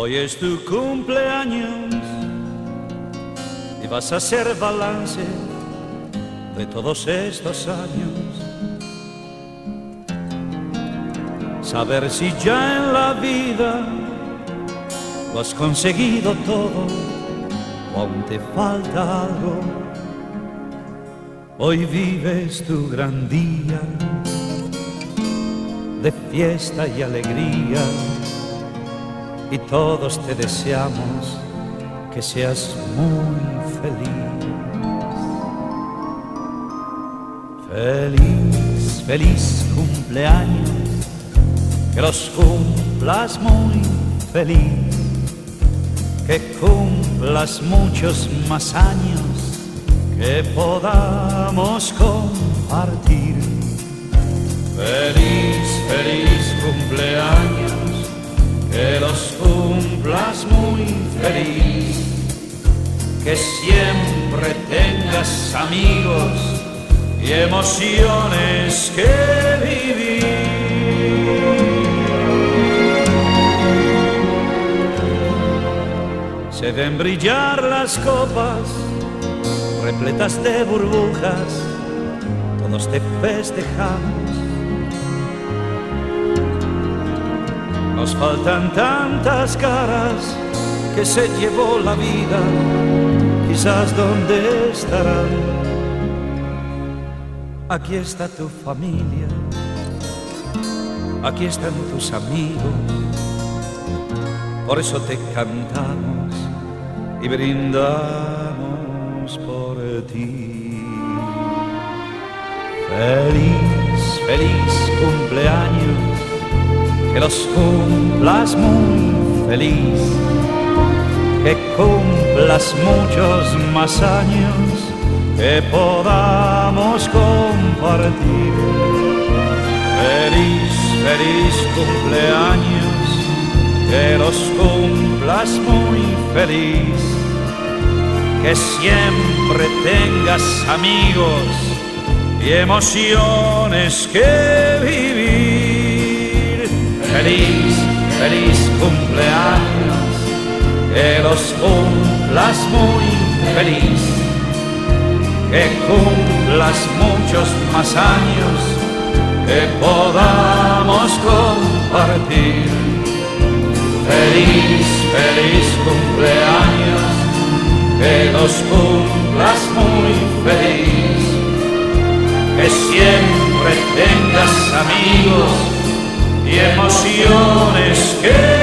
Hoy es tu cumpleaños y vas a hacer balance de todos estos años. Saber si ya en la vida lo has conseguido todo o aún te falta algo. Hoy vives tu gran día de fiesta y alegría y todos te deseamos que seas muy feliz. Feliz, feliz cumpleaños, que los cumplas muy feliz, que cumplas muchos más años, que podamos compartir. Feliz, que siempre tengas amigos y emociones que vivir. Se ven brillar las copas repletas de burbujas, todos te festejamos Nos faltan tantas caras que se llevó la vida, quizás dónde estarán. Aquí está tu familia, aquí están tus amigos, por eso te cantamos y brindamos por ti. Feliz, feliz cumpleaños que los cumplas muy feliz, que cumplas muchos más años, que podamos compartir. Feliz, feliz cumpleaños, que los cumplas muy feliz, que siempre tengas amigos y emociones que vivir. Feliz, feliz cumpleaños, los cumplas muy feliz, que cumplas muchos más años, que podamos compartir. Feliz, feliz cumpleaños, que los cumplas muy feliz, que siempre tengas amigos y emociones que